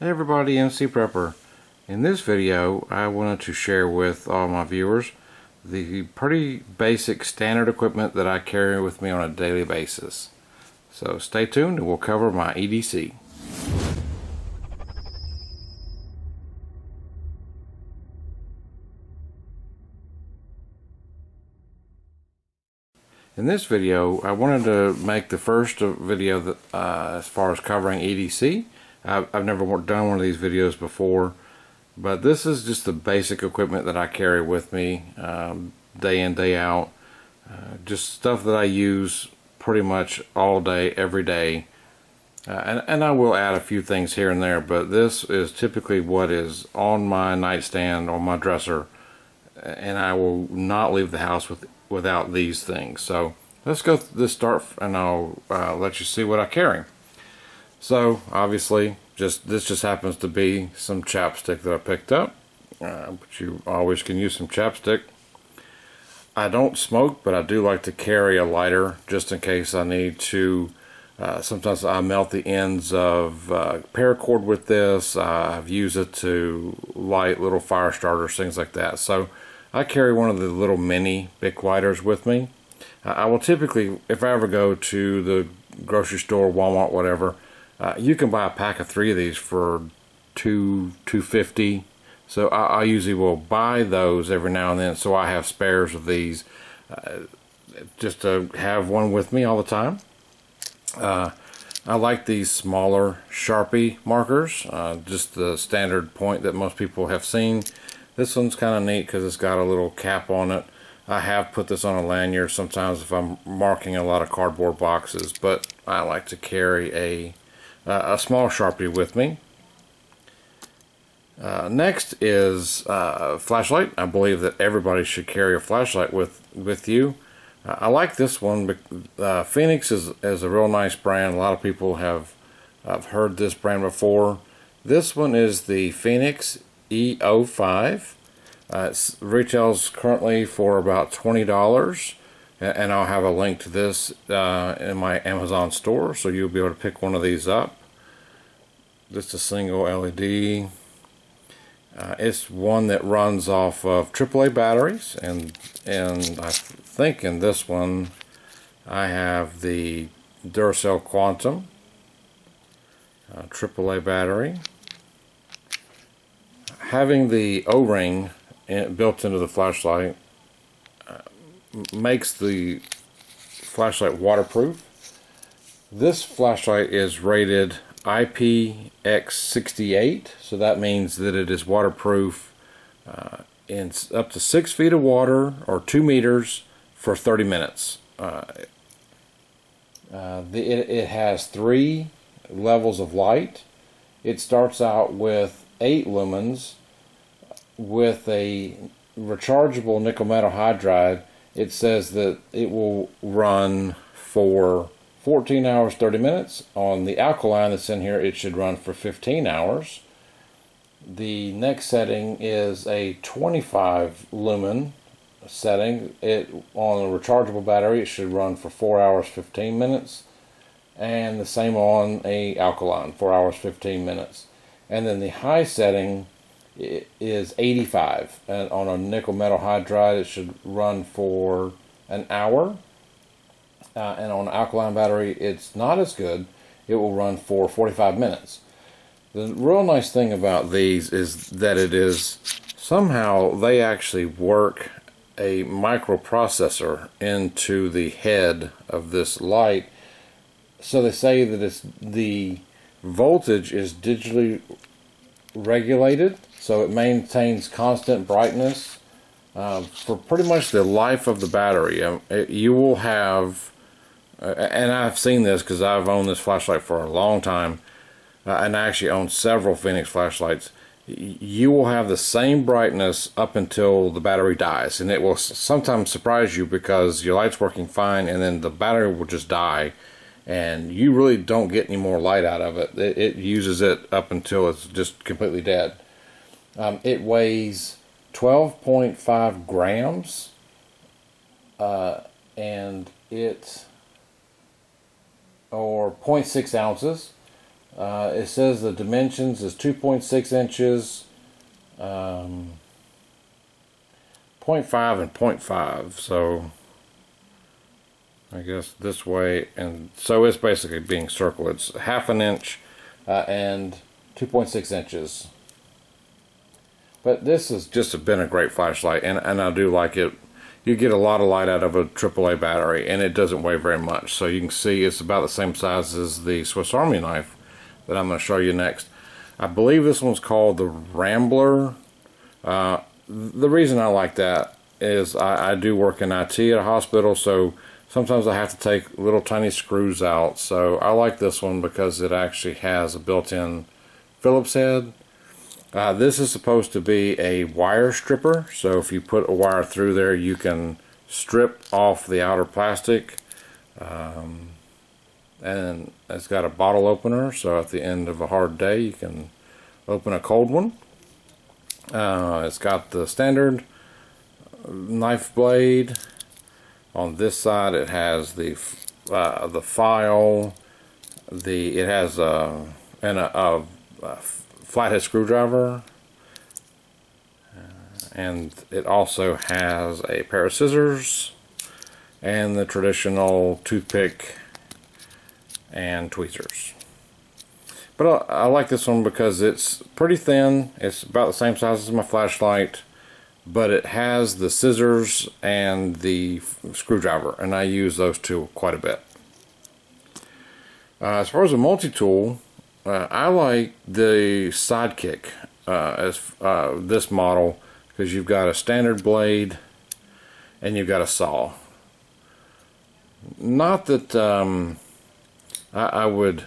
Hey everybody, NC Prepper. In this video, I wanted to share with all my viewers the pretty basic standard equipment that I carry with me on a daily basis. So stay tuned and we'll cover my EDC. In this video, I wanted to make the first video that, uh, as far as covering EDC. I've, I've never done one of these videos before, but this is just the basic equipment that I carry with me um, day in, day out. Uh, just stuff that I use pretty much all day, every day. Uh, and, and I will add a few things here and there, but this is typically what is on my nightstand, on my dresser, and I will not leave the house with without these things. So let's go this start and I'll uh, let you see what I carry. So obviously just this just happens to be some chapstick that I picked up. Uh, but you always can use some chapstick. I don't smoke, but I do like to carry a lighter just in case I need to. Uh, sometimes I melt the ends of uh, paracord with this. I've used it to light little fire starters, things like that. So I carry one of the little mini Bic lighters with me. I will typically, if I ever go to the grocery store, Walmart, whatever, uh, you can buy a pack of three of these for two two fifty. So I, I, usually will buy those every now and then, so I have spares of these, uh, just to have one with me all the time. Uh, I like these smaller Sharpie markers, uh, just the standard point that most people have seen. This one's kind of neat because it's got a little cap on it. I have put this on a lanyard sometimes if I'm marking a lot of cardboard boxes, but I like to carry a, uh, a small Sharpie with me. Uh, next is uh, flashlight. I believe that everybody should carry a flashlight with, with you. Uh, I like this one. Uh, Fenix is, is a real nice brand. A lot of people have heard this brand before. This one is the Fenix E05. Uh, it retails currently for about $20 and I'll have a link to this uh, in my Amazon store so you'll be able to pick one of these up. Just a single LED. Uh, it's one that runs off of AAA batteries and and I think in this one I have the Duracell Quantum uh, AAA battery having the O-ring in, built into the flashlight makes the flashlight waterproof. This flashlight is rated IPX68, so that means that it is waterproof uh, in up to six feet of water or two meters for 30 minutes. Uh, uh, the, it, it has three levels of light. It starts out with 8 lumens with a rechargeable nickel metal hydride, it says that it will run for 14 hours 30 minutes. On the alkaline that's in here, it should run for 15 hours. The next setting is a 25 lumen setting. It on a rechargeable battery, it should run for 4 hours 15 minutes. And the same on a alkaline, 4 hours 15 minutes. And then the high setting is 85 and on a nickel metal hydride it should run for an hour. Uh, and on an alkaline battery it's not as good. It will run for 45 minutes. The real nice thing about these is that it is somehow they actually work a microprocessor into the head of this light. So they say that it's the voltage is digitally regulated so it maintains constant brightness uh, for pretty much the life of the battery. Um, it, you will have, uh, and I've seen this because I've owned this flashlight for a long time, uh, and I actually own several Fenix flashlights. You will have the same brightness up until the battery dies, and it will sometimes surprise you because your light's working fine, and then the battery will just die and you really don't get any more light out of it. It, it uses it up until it's just completely dead. Um, it weighs 12.5 grams, uh, and it or 0.6 ounces, Uh, it says the dimensions is 2.6 inches, um, 0.5 and 0.5. So I guess this way, and so it's basically being circled. It's half an inch uh, and 2.6 inches. But this has just been a great flashlight, and, and I do like it. You get a lot of light out of a AAA battery, and it doesn't weigh very much. So you can see it's about the same size as the Swiss Army knife that I'm going to show you next. I believe this one's called the Rambler. Uh, the reason I like that is I, I do work in IT at a hospital, so sometimes I have to take little tiny screws out. So I like this one because it actually has a built-in Phillips head uh, this is supposed to be a wire stripper, so if you put a wire through there, you can strip off the outer plastic. Um, and it's got a bottle opener, so at the end of a hard day, you can open a cold one. Uh, it's got the standard knife blade. On this side, it has the uh, the file. The it has a and a, a, a flathead screwdriver. And it also has a pair of scissors and the traditional toothpick and tweezers. But I, I, like this one because it's pretty thin. It's about the same size as my flashlight but it has the scissors and the screwdriver and I use those two quite a bit. Uh, as far as a multi-tool uh, I like the Sidekick uh, as uh, this model because you've got a standard blade and you've got a saw. Not that um, I, I, would.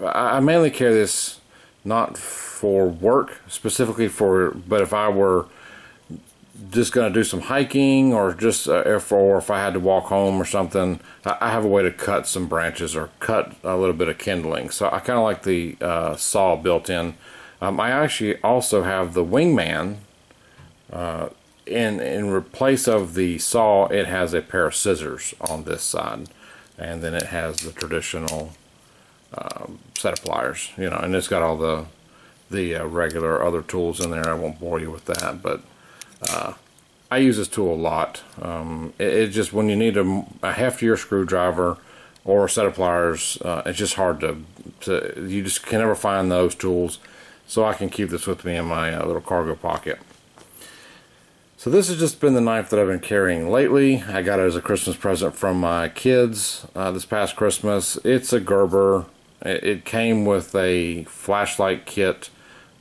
I mainly carry this not for work specifically for, but if I were just going to do some hiking or just uh, if or if I had to walk home or something, I, I, have a way to cut some branches or cut a little bit of kindling. So I kind of like the uh, saw built in. Um, I actually also have the Wingman. Uh, in in place of the saw, it has a pair of scissors on this side, and then it has the traditional um, set of pliers. You know, and it's got all the the uh, regular other tools in there. I won't bore you with that, but uh, I use this tool a lot. Um, it, it, just when you need a, a heftier screwdriver or a set of pliers, uh, it's just hard to, to, you just can never find those tools. So I can keep this with me in my uh, little cargo pocket. So this has just been the knife that I've been carrying lately. I got it as a Christmas present from my kids uh, this past Christmas. It's a Gerber. It, came with a flashlight kit.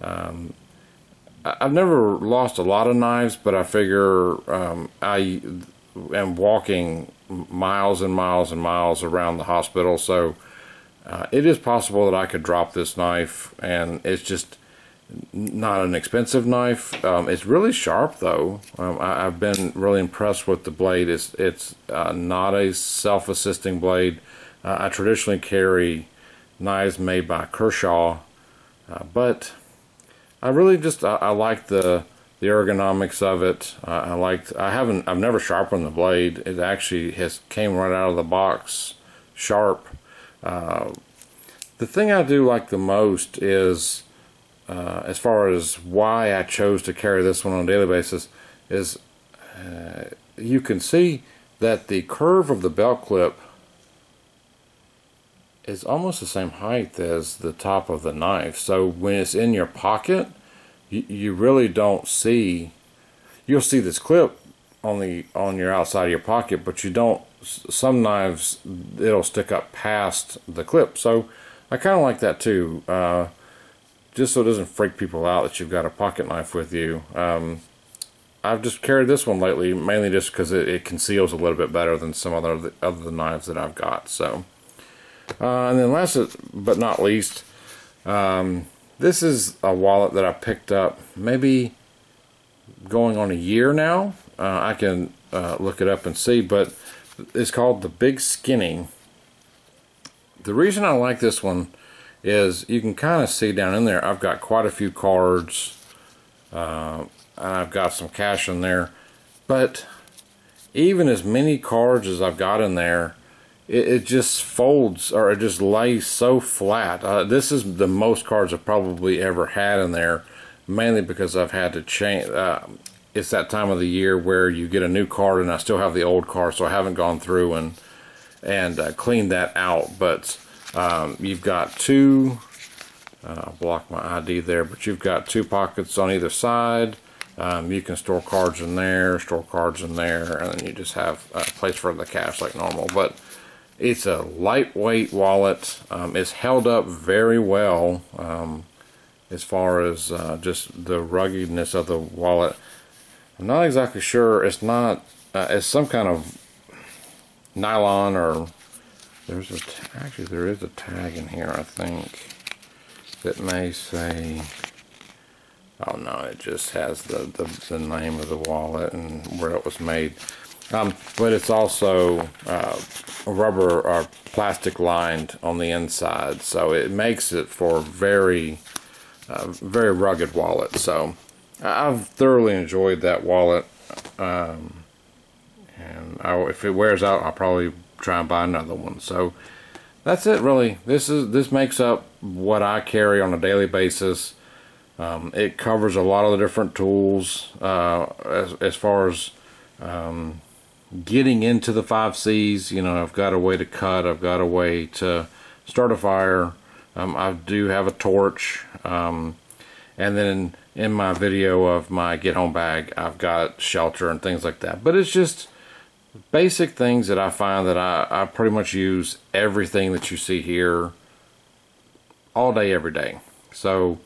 Um, I've never lost a lot of knives, but I figure um, I am walking miles and miles and miles around the hospital, so uh, it is possible that I could drop this knife, and it's just not an expensive knife. Um, it's really sharp, though. Um, I, have been really impressed with the blade. It's it's uh, not a self-assisting blade. Uh, I traditionally carry knives made by Kershaw, uh, but I really just I, I like the the ergonomics of it. I, I liked. I haven't. I've never sharpened the blade. It actually has came right out of the box sharp. Uh, the thing I do like the most is, uh, as far as why I chose to carry this one on a daily basis, is uh, you can see that the curve of the belt clip is almost the same height as the top of the knife. So when it's in your pocket, you, you really don't see, you'll see this clip on the on your outside of your pocket, but you don't, some knives, it'll stick up past the clip. So I kind of like that too. Uh, just so it doesn't freak people out that you've got a pocket knife with you. Um, I've just carried this one lately, mainly just because it, it, conceals a little bit better than some other of the other knives that I've got. So. Uh, and then last but not least, um, this is a wallet that I picked up maybe going on a year now. Uh, I can uh, look it up and see, but it's called the Big Skinny. The reason I like this one is you can kind of see down in there, I've got quite a few cards, uh, I've got some cash in there, but even as many cards as I've got in there, it, it just folds or it just lays so flat. Uh, this is the most cards I've probably ever had in there, mainly because I've had to change. Uh, it's that time of the year where you get a new card and I still have the old card, so I haven't gone through and and uh, cleaned that out. But um, you've got two. Uh, block my ID there, but you've got two pockets on either side. Um, you can store cards in there, store cards in there, and then you just have a place for the cash like normal. But it's a lightweight wallet. Um, it's held up very well um, as far as uh, just the ruggedness of the wallet. I'm not exactly sure. It's not. Uh, it's some kind of nylon or there's a actually there is a tag in here. I think that may say. Oh no, it just has the, the, the name of the wallet and where it was made. Um, but it's also uh, rubber or plastic lined on the inside, so it makes it for very, uh, very rugged wallet. So I've thoroughly enjoyed that wallet, um, and I, if it wears out, I'll probably try and buy another one. So that's it, really. This is this makes up what I carry on a daily basis. Um, it covers a lot of the different tools uh, as as far as um, getting into the five C's, you know, I've got a way to cut, I've got a way to start a fire. Um, I do have a torch. Um, and then in my video of my get home bag, I've got shelter and things like that. But it's just basic things that I find that I, I pretty much use everything that you see here all day, every day. So,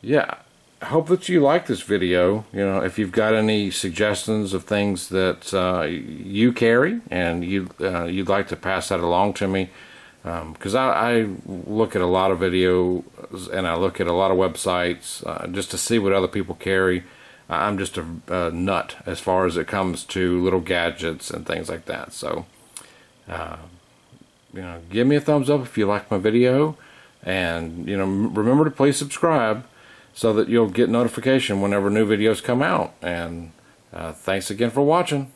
yeah, I hope that you like this video. You know, if you've got any suggestions of things that uh, you carry and you uh, you'd like to pass that along to me, because um, I, I, look at a lot of videos and I look at a lot of websites uh, just to see what other people carry. I'm just a, a, nut as far as it comes to little gadgets and things like that. So, uh, you know, give me a thumbs up if you like my video, and you know, remember to please subscribe so that you'll get notification whenever new videos come out. And uh, thanks again for watching.